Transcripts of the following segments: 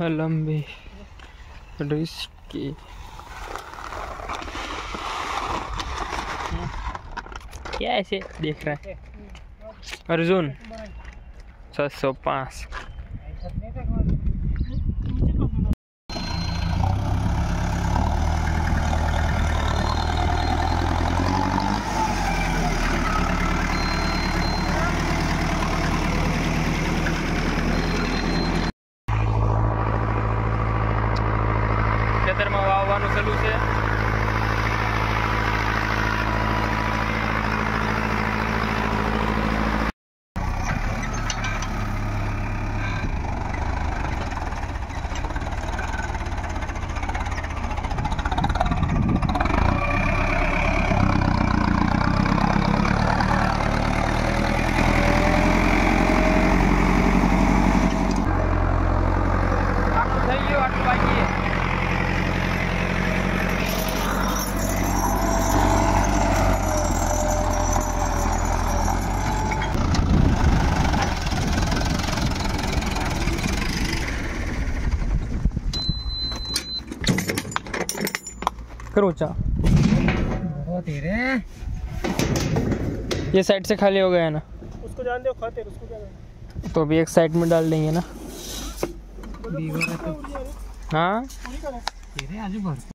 लंबी। रिस्की क्या ऐसे देख रहा है? अर्जुन सात सौ पाँच। Silvano Saluse. you on the bike here. करो ऊँचा बहुत ही रे। ये साइड से खाली हो गया है ना? उसको जान दे खाते उसको क्या है तो अभी एक साइड में डाल देंगे ना। हाँ? पूरी करो ये रे आज भर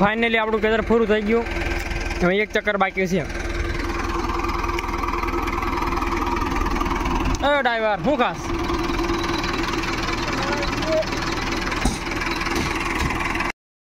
ફાઇનલી આપણું કેદર પૂરું થઈ ગયું. હવે એક ચક્કર બાકી છે. ડ્રાઈવર શું ખાસ?